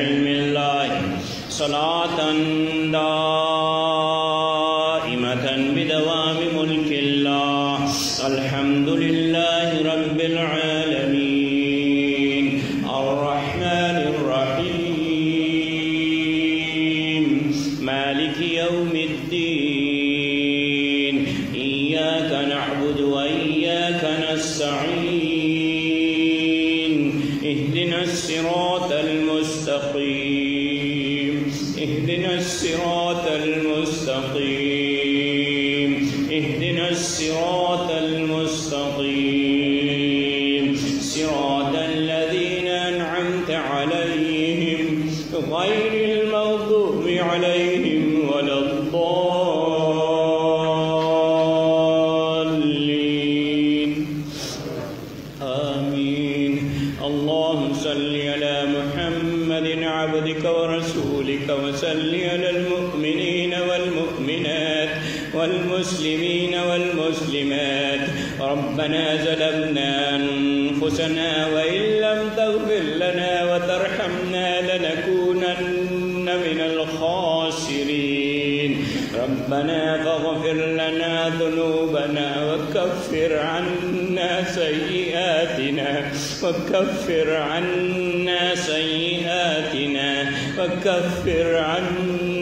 علم الله. صلاة دائمة بدوام ملك الله. الحمد لله رب العالمين. الرحمن الرحيم. مالك يوم الدين. something ربنا ظلمنا أنفسنا وإن لم تغفر لنا وترحمنا لنكونن من الخاسرين. ربنا فاغفر لنا ذنوبنا وكفر عنا سيئاتنا وكفر عنا سيئاتنا وكفر عنا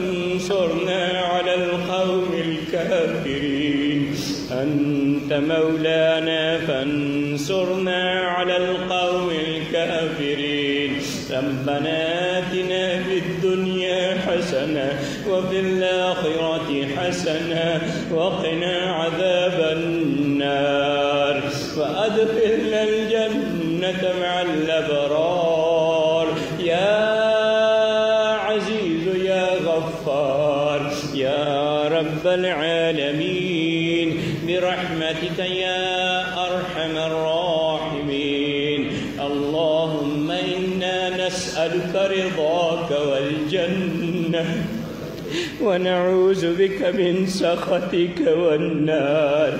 مولانا فانصرنا على القوم الكافرين. ربنا آتنا في الدنيا حسنة وفي الآخرة حسنة وقنا عذاب النار. وأدخلنا الجنة مع الأبرار. يا عزيز يا غفار. يا رب العالمين. برحمتك يا أرحم الراحمين. اللهم إنا نسألك رضاك والجنة ونعوذ بك من سخطك والنار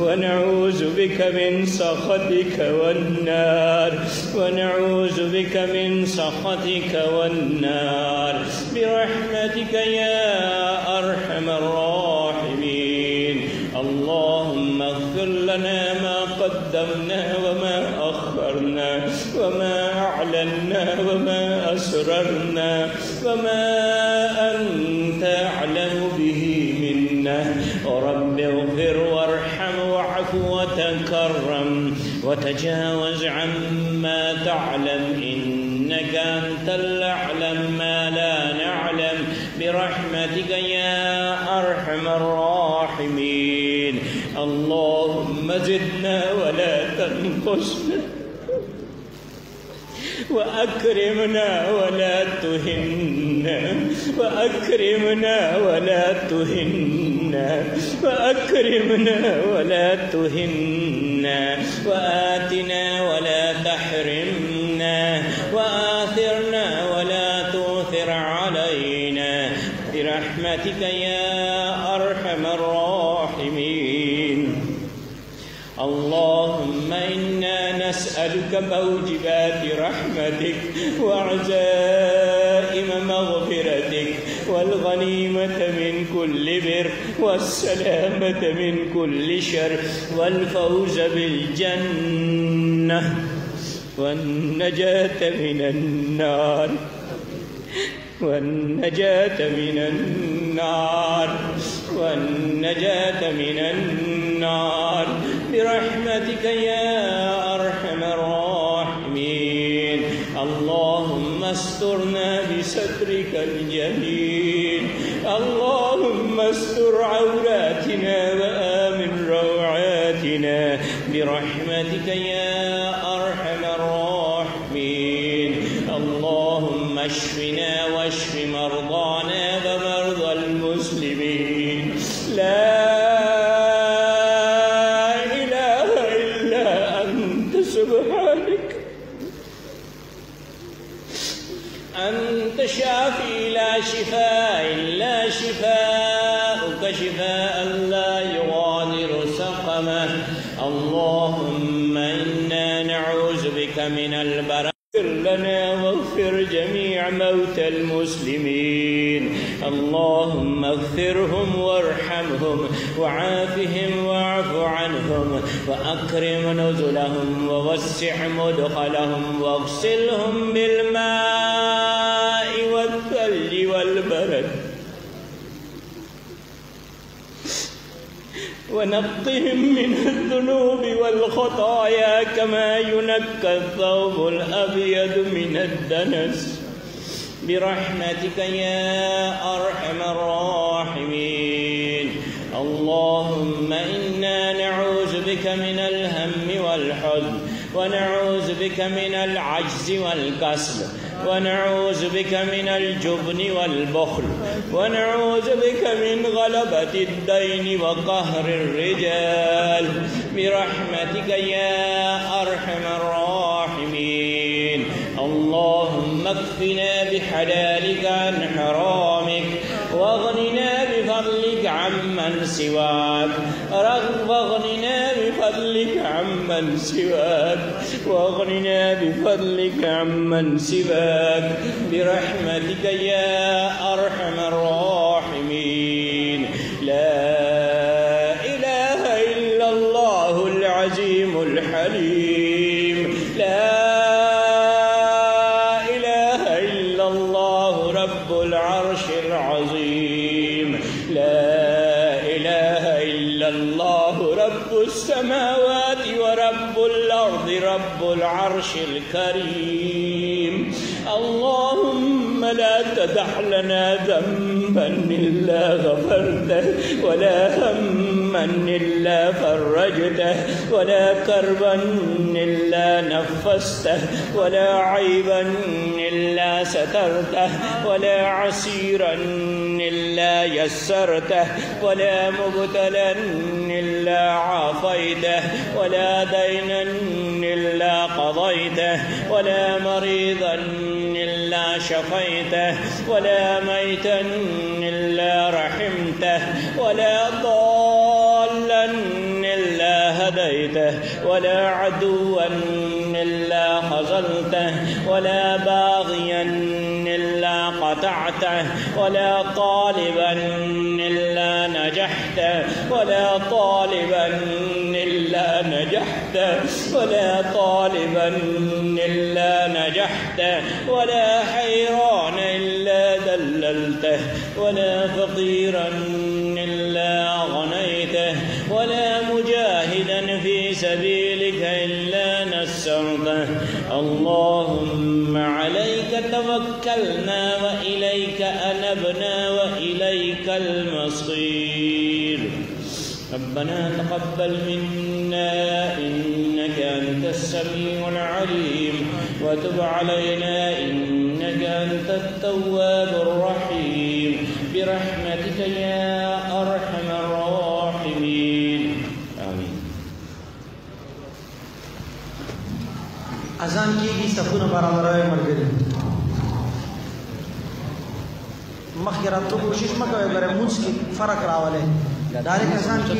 ونعوذ بك من سخطك والنار ونعوذ بك من سخطك والنار. برحمتك يا أرحم الراحمين. لنا ما قدمنا وما أخرنا وما أعلنا وما أسررنا وما أنت أعلم به منا. رب اغفر وارحم واعف وتكرم وتجاوز عما تعلم. إنك أنت الأعلم ما لا نعلم. برحمتك يا أرحم الراحمين. اللهم زدنا ولا تنقصنا وأكرمنا ولا تهنا وأكرمنا ولا تهنا وأكرمنا ولا تهنا وآتنا ولا تحرمنا. وآثرنا ولا تؤثر علينا. برحمتك يا نسألك موجبات رحمتك وعزائم مغفرتك والغنيمة من كل بر والسلامة من كل شر والفوز بالجنة والنجاة من النار والنجاة من النار والنجاة من النار برحمتك يا شافي لا شفاء إلا شفاءك شفاء لا يغادر سقما. اللهم إنا نعوذ بك من البراء اغفر لنا واغفر جميع موتى المسلمين. اللهم اغفرهم وارحمهم وعافهم واعف عنهم وأكرم نزلهم ووسع مدخلهم واغسلهم بالماء. ونقهم من الذنوب والخطايا كما ينكى الثوب الأبيض من الدنس. برحمتك يا أرحم الراحمين. اللهم إنا نعوذ بك من الهم والحزن. ونعوذ بك من العجز والكسل ونعوذ بك من الجبن والبخل ونعوذ بك من غلبة الدين وقهر الرجال. برحمتك يا أرحم الراحمين. اللهم اكفنا بحلالك عن حرامك واغننا بفضلك عمن سواك. واغننا بفضلك عمن سواك وأغننا بفضلك عمن سواك. برحمتك يا أرحم الراحمين. رب السماوات ورب الأرض رب العرش الكريم. اللهم لا تدع لنا ذنبا إلا غفرته ولا هما إلا فرجته ولا كربا إلا نفسته ولا عيبا إلا سترته ولا عسيرا إلا يسرته ولا مبتلا عافيته ولا دينا إلا قضيته ولا مريضا إلا شفيته ولا ميتا إلا رحمته ولا ضالا إلا هديته ولا عدوا إلا خذلته ولا باغيا إلا قطعته ولا طالبا إلا نجحته ولا طالبا إلا نجحته ولا طالبا إلا نجحته ولا حيران إلا دللته ولا فقيرا وإليك المصير. ربنا تقبل منا إنك أنت السميع العليم. وتب علينا إنك أنت التواب الرحيم. برحمتك يا أرحم الراحمين. آمين. أذان کیږي صفونه برابروي ملګري. مخکې راتلو کوشش مه کوئ ګوره مونځ کې فرق راولئ دا کسان کې